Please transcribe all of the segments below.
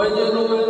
团结如一。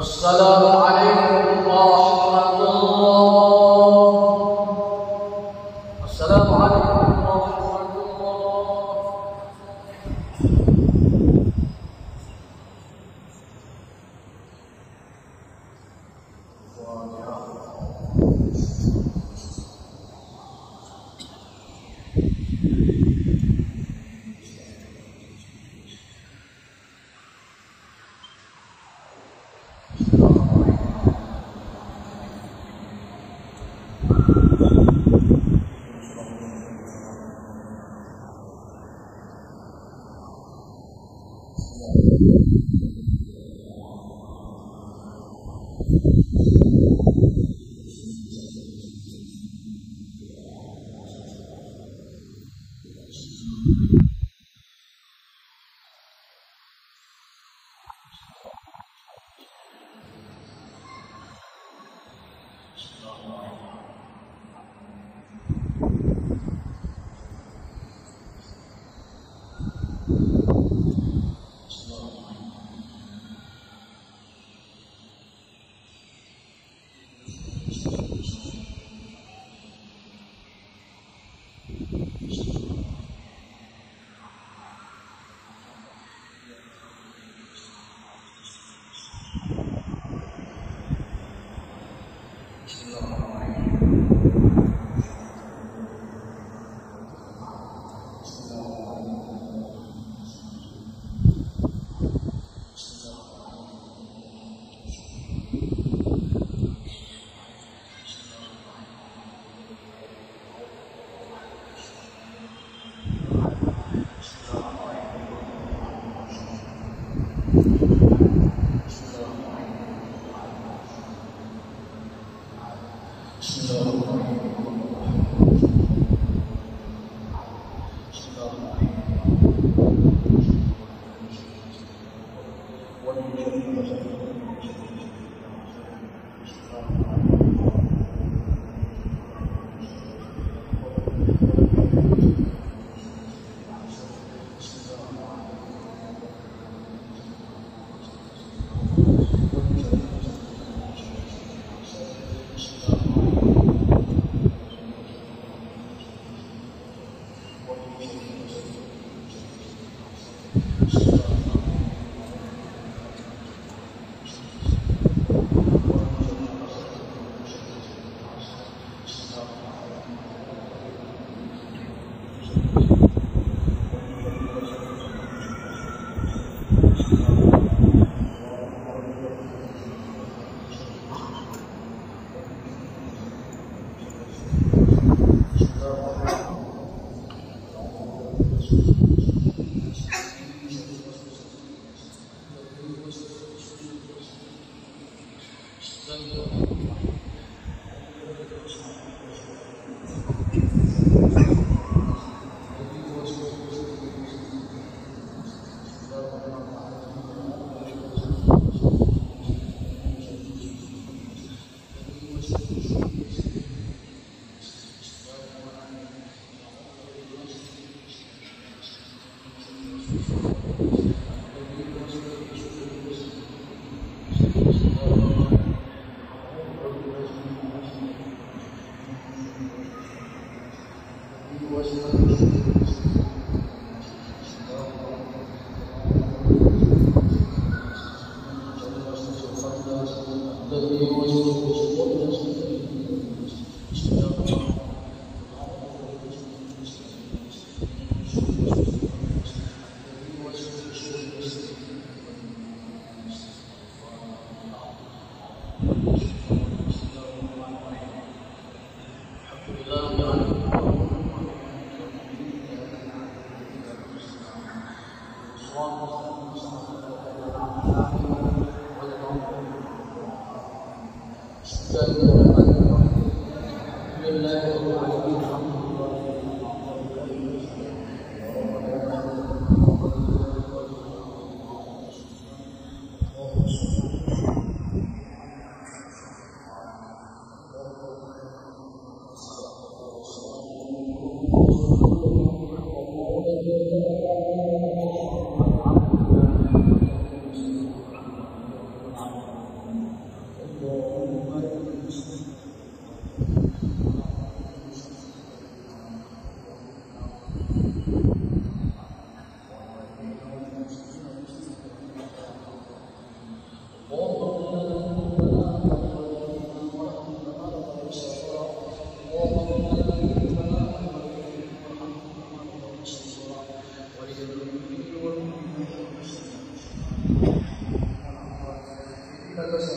السلام عليكم ورحمة はい。Hallelujah.